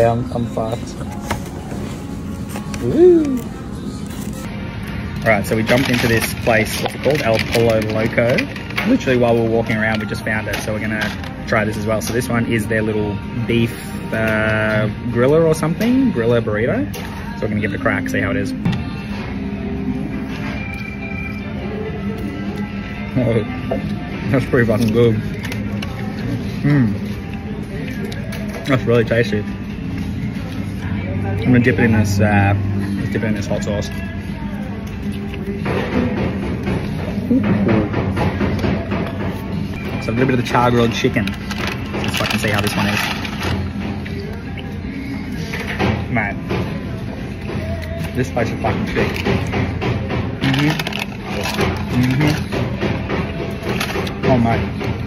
Yeah, I'm, fucked. Woo! Alright, so we jumped into this place, what's it called? El Pollo Loco. Literally while we were walking around, we just found it, so we're gonna try this as well. So this one is their little beef uh, griller or something, griller burrito. So we're gonna give it a crack, see how it is. Oh, that's pretty fucking good. Mmm. That's really tasty. I'm gonna dip it in this, uh, dip it in this hot sauce. So a little bit of the char grilled chicken. I can see how this one is. Man, this place is fucking sick. Mm-hmm. Mm-hmm. Oh my.